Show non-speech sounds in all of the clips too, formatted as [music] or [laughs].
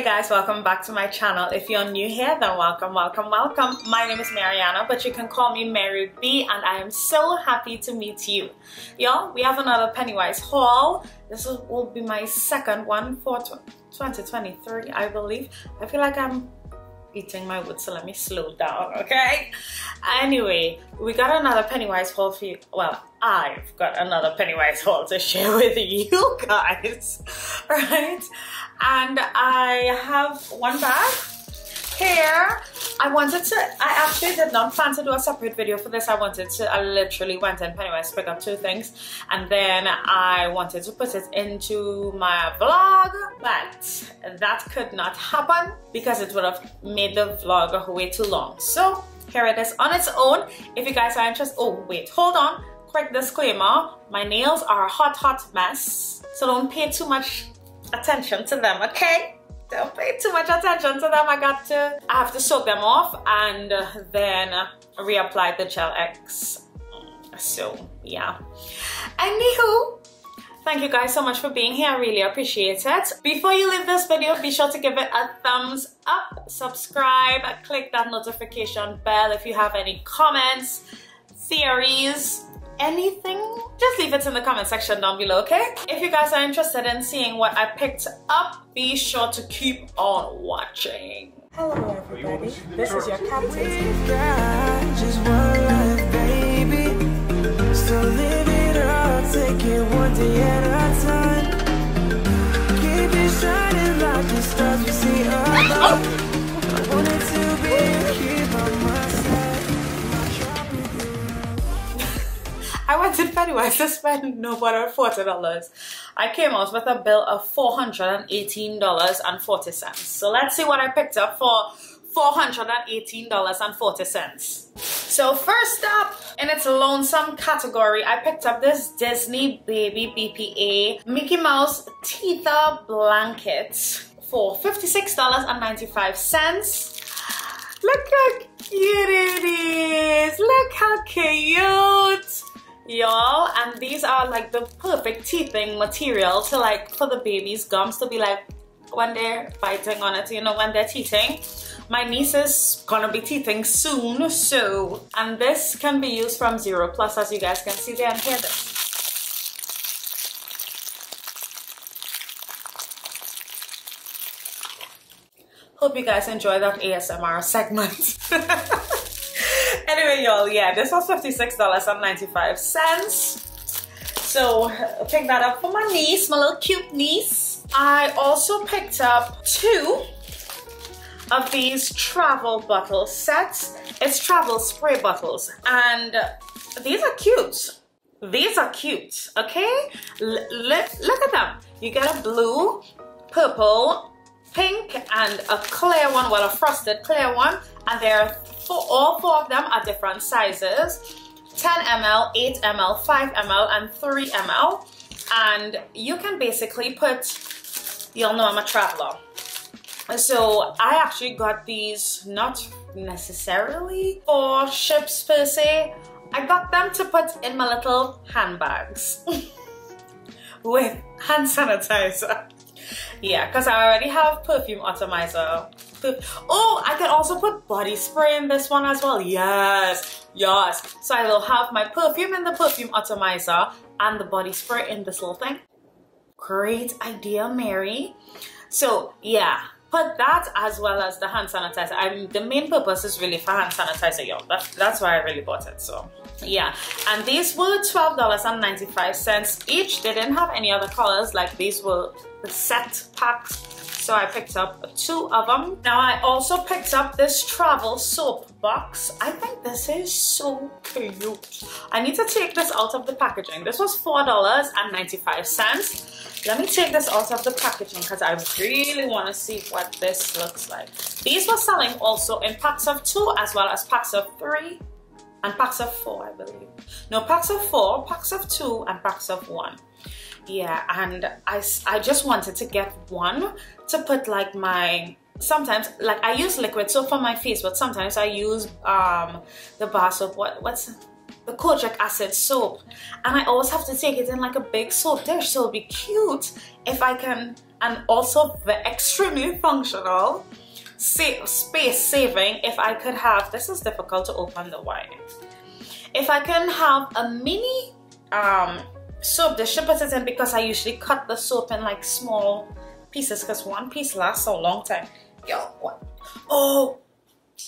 Hey guys, welcome back to my channel. If you're new here, then welcome, welcome, welcome. My name is Mary-Ana, but you can call me Mary B, and I am so happy to meet you. Y'all, we have another Pennywise haul. This will be my second one for 2023, I believe. I feel like I'm eating my wood, so let me slow down, okay? Anyway, we got another Pennywise haul for you. Well, I've got another Pennywise haul to share with you [laughs] guys, right? And I have one bag here. I wanted to, I actually did not plan to do a separate video for this. I wanted to, I literally went in Pennywise, pick up two things, and then I wanted to put it into my vlog, but that could not happen because it would have made the vlog way too long. So here it is on its own. If you guys are interested, oh wait, hold on. Quick disclaimer, my nails are a hot, hot mess. So don't pay too much attention to them, okay? Don't pay too much attention to them. I got to, I have to soak them off and then reapply the Gel X. So yeah. Anywho, Thank you guys so much for being here. I really appreciate it. Before you leave this video, be sure to give it a thumbs up, subscribe, click that notification bell if you have any comments, theories, anything, just leave it in the comment section down below, okay? If you guys are interested in seeing what I picked up, be sure to keep on watching. Hello everybody, this is your captain. So live it up, take it one day at a time. Keep it shining like the stars we see above. [laughs] I went to Pennywise to spend no more than $40. I came out with a bill of $418.40. So let's see what I picked up for $418.40. So first up, in its lonesome category, I picked up this Disney Baby BPA Mickey Mouse Teether blanket for $56.95. Look how cute it is. Look how cute y'all and these are like the perfect teething material to like for the baby's gums to be like when they're biting on it you know when they're teething my niece is gonna be teething soon so and this can be used from zero plus as you guys can see there and hear this Hope you guys enjoy that ASMR segment. [laughs] y'all, yeah, this was $56.95. So pick that up for my niece, my little cute niece. I also picked up two of these travel bottle sets. It's travel spray bottles and these are cute. These are cute, okay? L look at them. You get a blue, purple, pink, and a clear one, well, a frosted clear one. And they're for all four of them are different sizes. 10 ml 8 ml 5 ml and 3 ml and you can basically put you'll know I'm a traveler so I actually got these not necessarily for ships per se. I got them to put in my little handbags [laughs] with hand sanitizer yeah because I already have perfume atomizer Oh, I can also put body spray in this one as well. Yes, yes. So I will have my perfume in the perfume atomizer and the body spray in this little thing. Great idea, Mary. So yeah, put that as well as the hand sanitizer. I mean, the main purpose is really for hand sanitizer, y'all. That's, that's why I really bought it, so yeah. And these were $12.95 each. They didn't have any other colors, like these were the set packs so I picked up two of them. Now I also picked up this travel soap box. I think this is so cute. I need to take this out of the packaging. This was $4.95. Let me take this out of the packaging because I really want to see what this looks like. These were selling also in packs of two as well as packs of three and packs of four, I believe. No, packs of four, packs of two, and packs of one yeah and I, I just wanted to get one to put like my sometimes like I use liquid soap for my face but sometimes I use um the bar soap what what's the kojic acid soap. And I always have to take it in like a big soap dish so it'll be cute if I can and also the extremely [laughs] functional save, space saving if I could have this is difficult to open the wine. If I can have a mini um, soap dish to put it in because I usually cut the soap in like small pieces because one piece lasts a long time yo what oh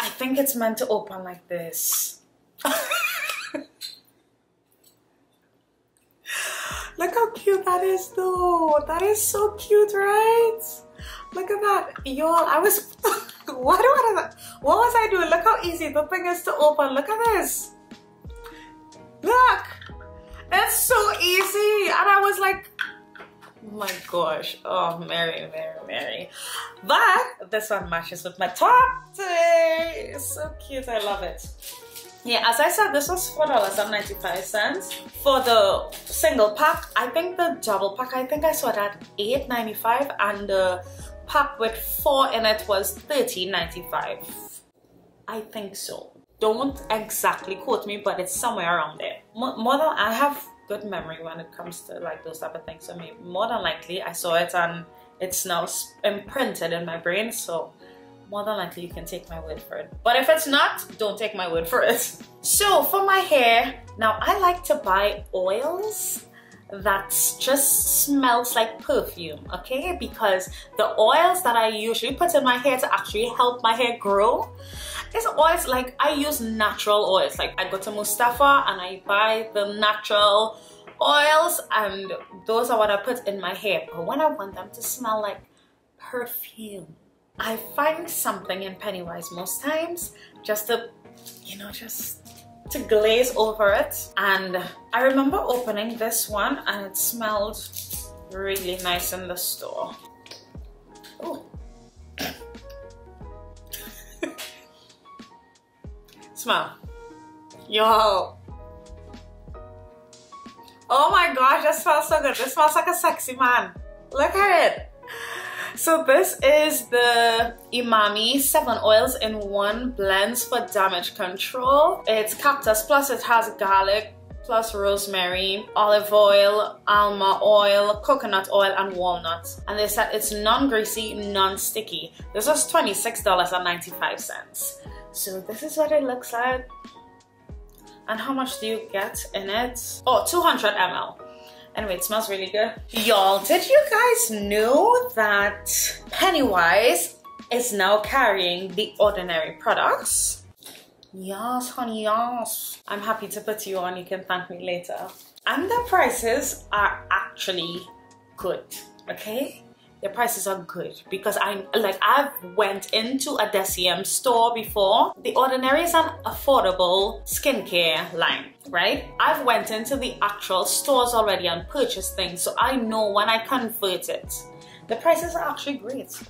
I think it's meant to open like this [laughs] Look how cute that is though. That is so cute, right? Look at that. Y'all, I was, [laughs] what, what, what was I doing? Look how easy the thing is to open. Look at this. So easy. And I was like, oh my gosh. Oh, Mary, Mary, Mary. But this one matches with my top today. It's so cute. I love it. Yeah, as I said, this was $4.95 for the single pack. I think the double pack, I think I saw that $8.95 and the pack with four in it was $13.95. I think so. Don't exactly quote me, but it's somewhere around there. More than I have good memory when it comes to like those type of things. So maybe more than likely I saw it and it's now imprinted in my brain. So more than likely you can take my word for it. But if it's not, don't take my word for it. [laughs] So for my hair, now I like to buy oils that just smells like perfume, okay? Because the oils that I usually put in my hair to actually help my hair grow it's oils like I use natural oils. Like I go to Mustafa and I buy the natural oils and those are what I put in my hair. But when I want them to smell like perfume, I find something in Pennywise most times just to, you know, just to glaze over it. And I remember opening this one and it smelled really nice in the store. Oh. [laughs] Smell. Yo. Oh my gosh, that smells so good. This smells like a sexy man. Look at it. So this is the Emami 7 oils in one blends for damage control. It's cactus plus it has garlic plus rosemary, olive oil, alma oil, coconut oil, and walnut. And they said it's non-greasy, non-sticky. This was $26.95. So this is what it looks like. And how much do you get in it? Oh, 200 ml. Anyway, it smells really good. Y'all, did you guys know that Pennywise is now carrying the Ordinary products? Yes, honey, yes. I'm happy to put you on. You can thank me later. And the prices are actually good, okay? The prices are good because I like I've went into a DECIEM store before. The Ordinary is an affordable skincare line, right? I've went into the actual stores already and purchased things so I know when I convert it. The prices are actually great.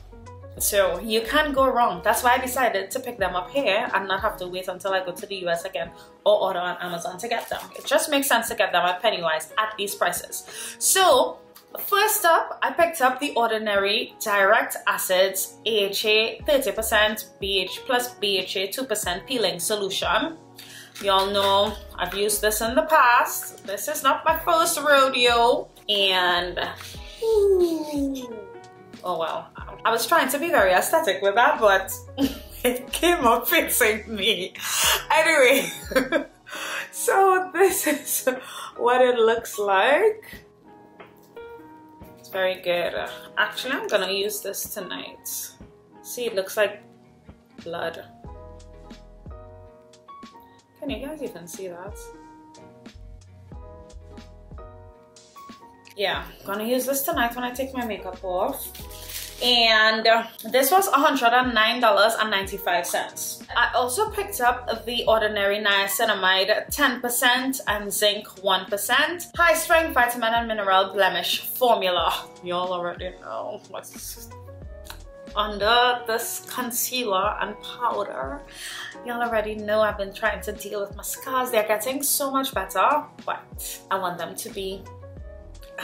So you can't go wrong. That's why I decided to pick them up here and not have to wait until I go to the US again or order on Amazon to get them. It just makes sense to get them at Pennywise at these prices. So First up, I picked up the Ordinary Direct Acids AHA 30% BH plus BHA 2% peeling solution. Y'all know I've used this in the past. This is not my first rodeo. And, ooh, oh well. I was trying to be very aesthetic with that, but [laughs] it came up fixing me. Anyway, [laughs] so this is what it looks like very good. Actually, I'm gonna use this tonight. See, it looks like blood. Can you guys even see that? Yeah, gonna use this tonight when I take my makeup off and this was $109.95. I also picked up the Ordinary Niacinamide 10% and Zinc 1%, high strength vitamin and mineral blemish formula. Y'all already know what's under this concealer and powder. Y'all already know I've been trying to deal with my scars. They're getting so much better, but I want them to be [sighs]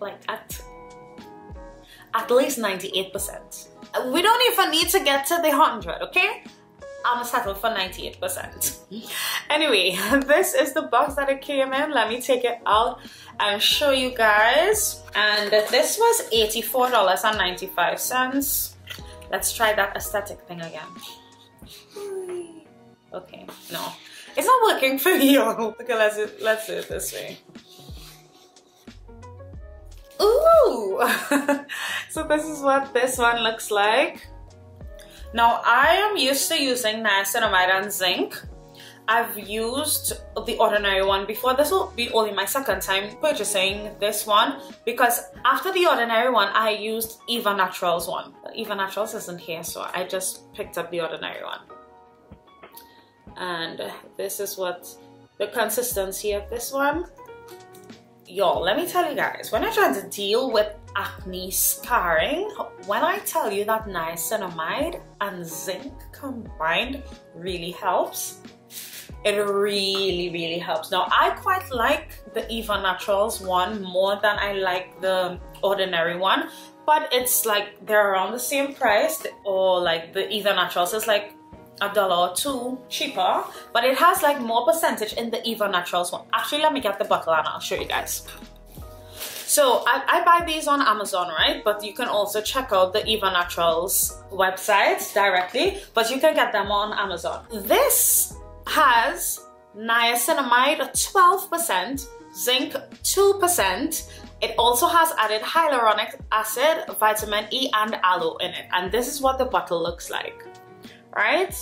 like at at least 98%. We don't even need to get to the 100, okay? I'm settled for 98%. [laughs] anyway, this is the box that it came in. Let me take it out and show you guys. And this was $84.95. Let's try that aesthetic thing again. Okay, no. It's not working for [laughs] you. [laughs] Okay, let's let's do it this way. Ooh! [laughs] so this is what this one looks like. Now I am used to using niacinamide and zinc. I've used the ordinary one before. This will be only my second time purchasing this one because after the ordinary one, I used Eva Naturals one. Eva Naturals isn't here, so I just picked up the ordinary one. And this is what the consistency of this one y'all let me tell you guys when i try to deal with acne scarring when i tell you that niacinamide and zinc combined really helps it really really helps. Now i quite like the eva naturals one more than i like the ordinary one but it's like they're around the same price or like the eva naturals is like a dollar or two cheaper but it has like more percentage in the Eva Naturals one. Actually let me get the bottle and I'll show you guys. So I, I, buy these on Amazon right? But you can also check out the Eva Naturals website directly but you can get them on Amazon. This has niacinamide 12% zinc 2% it also has added hyaluronic acid, vitamin E and aloe in it. And this is what the bottle looks like right?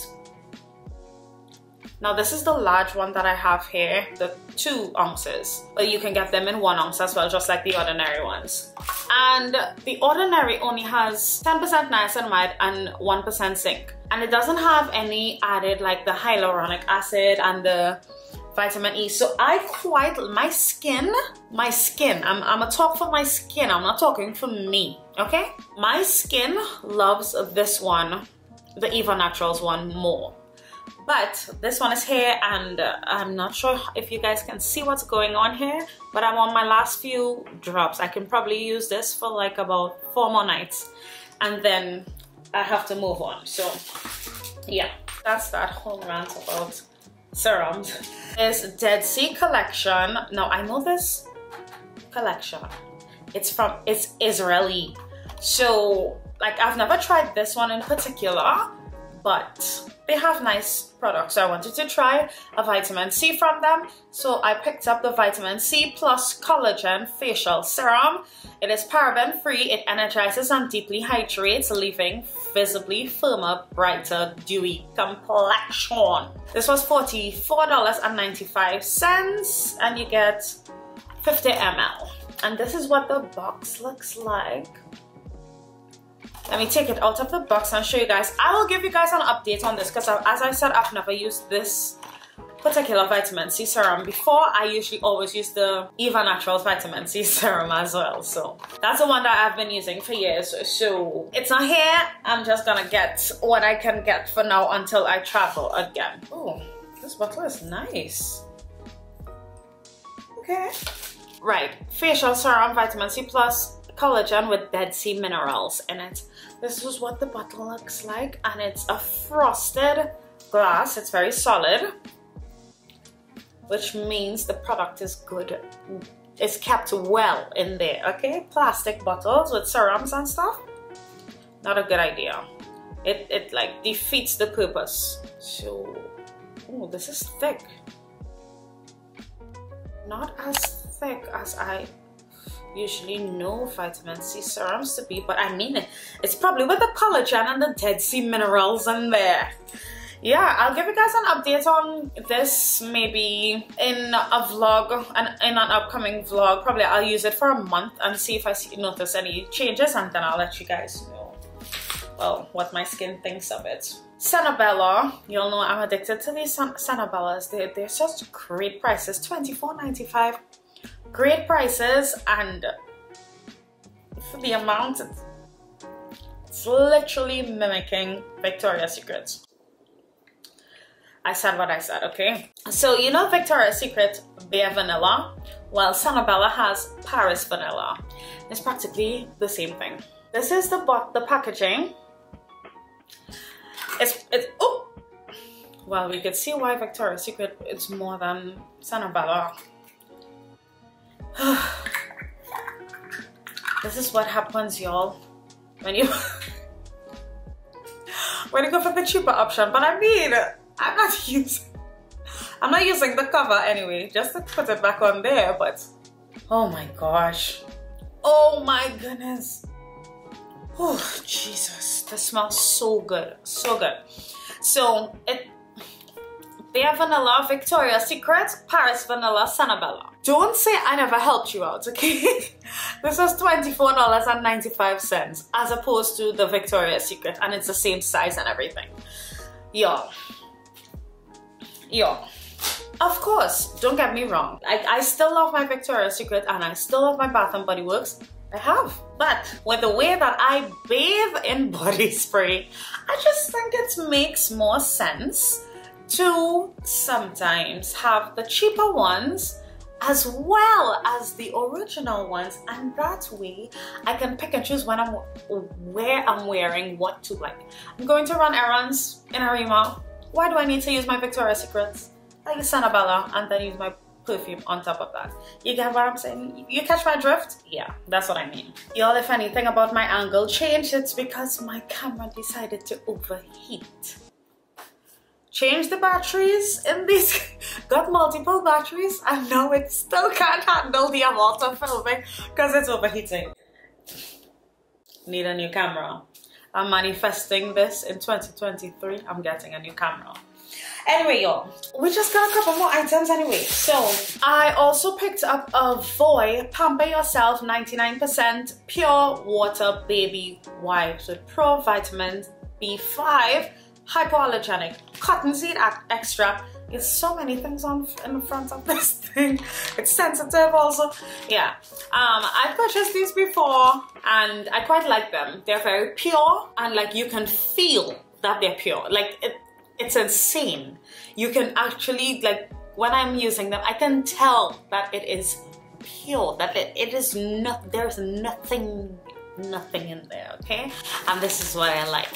Now this is the large one that I have here, the two ounces. But you can get them in one ounce as well, just like the ordinary ones. And the ordinary only has 10% niacinamide and 1% zinc. And it doesn't have any added like the hyaluronic acid and the vitamin E. So I quite, my skin, my skin, I'm, I'm a talk for my skin, I'm not talking for me, okay? My skin loves this one the Eva Naturals one more. But this one is here and uh, I'm not sure if you guys can see what's going on here, but I'm on my last few drops. I can probably use this for like about four more nights and then I have to move on. So yeah, that's that whole rant about serums. This Dead Sea collection. Now I know this collection. It's from, it's Israeli. So like I've never tried this one in particular, but they have nice products. So I wanted to try a vitamin C from them. So I picked up the vitamin C plus collagen facial serum. It is paraben free, it energizes and deeply hydrates, leaving visibly firmer, brighter, dewy complexion. This was $44.95 and you get 50 ml. And this is what the box looks like. Let me take it out of the box and show you guys. I will give you guys an update on this because as I said, I've never used this particular vitamin C serum before. I usually always use the Eva Naturals vitamin C [laughs] serum as well. So that's the one that I've been using for years. So it's not here. I'm just gonna get what I can get for now until I travel again. Oh, this bottle is nice. Okay. Right, facial serum, vitamin C plus, collagen with Dead Sea minerals in it. This is what the bottle looks like and it's a frosted glass. It's very solid, which means the product is good. It's kept well in there, okay? Plastic bottles with serums and stuff, not a good idea. It, it like defeats the purpose. So, oh, this is thick. Not as thick as I usually no vitamin C serums to be, but I mean it. It's probably with the collagen and the Dead Sea minerals in there. Yeah, I'll give you guys an update on this maybe in a vlog and in an upcoming vlog. Probably I'll use it for a month and see if I see, notice any changes and then I'll let you guys know well what my skin thinks of it. Senabella, you'll know I'm addicted to these Senabellas. They're, they're such great prices, $24.95 great prices and for the amount it's literally mimicking Victoria's Secret. I said what I said, okay? So you know Victoria's Secret Bare Vanilla? Well, Senabella has Paris Vanilla. It's practically the same thing. This is the the packaging. It's, it's, oh! well, we could see why Victoria's Secret is more than Sanabella. [sighs] this is what happens, y'all, when you [laughs] when you go for the cheaper option. But I mean, I'm not [laughs] using I'm not using the cover anyway, just to put it back on there, but oh my gosh. Oh my goodness. Oh, Jesus. This smells so good. So good. So, it have vanilla Victoria's Secret, Paris Vanilla Sanabella. Don't say I never helped you out, okay? [laughs] this was $24.95 as opposed to the Victoria's Secret and it's the same size and everything. Y'all. Y'all. Of course, don't get me wrong. I, I still love my Victoria's Secret and I still love my Bath & Body Works. I have. But with the way that I bathe in [laughs] body spray, I just think it makes more sense to sometimes have the cheaper ones as well as the original ones and that way I can pick and choose when I'm where I'm wearing what to like. I'm going to run errands in Arima. Why do I need to use my Victoria's Secrets? I use Sanabella and then use my perfume on top of that. You get what I'm saying? You catch my drift? Yeah, that's what I mean. Y'all, if anything about my angle changed, it's because my camera decided to overheat. Change the batteries in these, [laughs] got multiple batteries and now it still can't handle the amount of filming because it's overheating. Need a new camera. I'm manifesting this in 2023. I'm getting a new camera. Anyway, y'all, we just got a couple more items anyway. So, I also picked up a Voy Pamper Yourself 99% Pure Water Baby Wipes with Pro Vitamins B5 Hypoallergenic Cottonseed Extract it's so many things on in the front of this [laughs] thing. It's sensitive also. Yeah. Um, I've purchased these before and I quite like them. They're very pure and like you can feel that they're pure. Like it, it's insane. You can actually, like, when I'm using them, I can tell that it is pure, that it, it is not, there's nothing, nothing in there, okay? And this is what I like.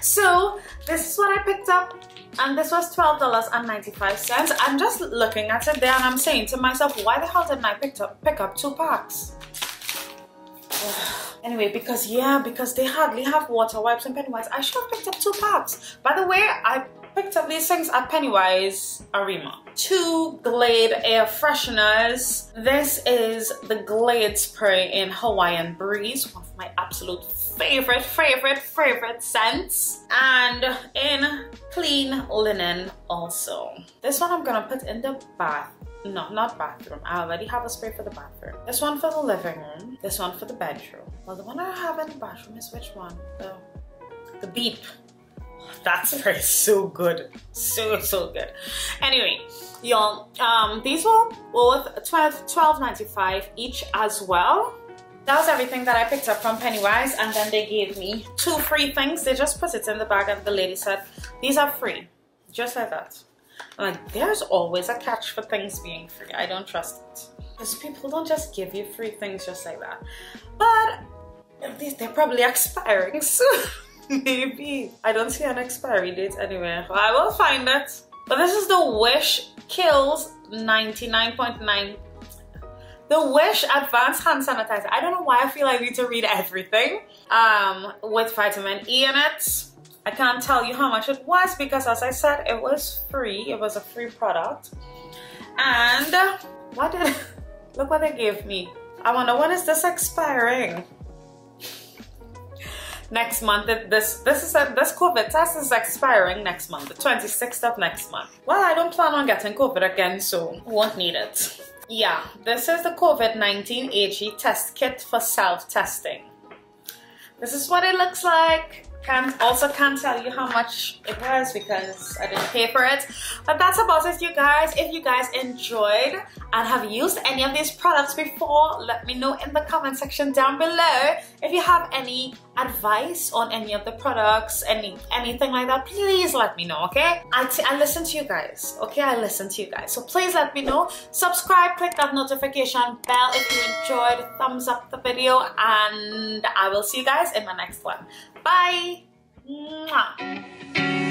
So, this is what I picked up and this was $12.95. I'm just looking at it there and I'm saying to myself, why the hell didn't I pick up, pick up two packs? [sighs] anyway, because yeah, because they hardly have water wipes and Pennywise, I should have picked up two packs. By the way, I picked up these things at Pennywise Arima. Two Glade air fresheners. This is the Glade spray in Hawaiian Breeze, one of my absolute favorite, favorite, favorite scents. And in clean linen also. This one I'm gonna put in the bath no, not bathroom. I already have a spray for the bathroom. This one for the living room. This one for the bedroom. Well, the one I have in the bathroom is which one? The, the beep. That's [laughs] very so good. So, so good. Anyway, y'all, um, these were both 12 12.95 each as well. That was everything that I picked up from Pennywise and then they gave me two free things. They just put it in the bag and the lady said, these are free. Just like that. I'm like, there's always a catch for things being free. I don't trust it. Because people don't just give you free things just like that. But they're probably expiring [laughs] soon. Maybe. I don't see an expiry date anywhere. I will find it. But this is the Wish Kills 99.9 the Wish Advanced Hand Sanitizer. I don't know why I feel I need to read everything um, with vitamin E in it. I can't tell you how much it was because as I said, it was free. It was a free product. And what did, [laughs] look what they gave me. I wonder when is this expiring? next month. This this is a, this COVID test is expiring next month, the 26th of next month. Well, I don't plan on getting COVID again, so won't need it. Yeah, this is the COVID-19 AG test kit for self-testing. This is what it looks like. Can't, also can't tell you how much it was because I didn't pay for it. But that's about it, you guys. If you guys enjoyed and have used any of these products before, let me know in the comment section down below. If you have any advice on any of the products, any anything like that, please let me know, okay? I, I listen to you guys, okay? I listen to you guys. So please let me know. Subscribe, click that notification bell if you enjoyed. Thumbs up the video and I will see you guys in my next one. Bye! Mwah.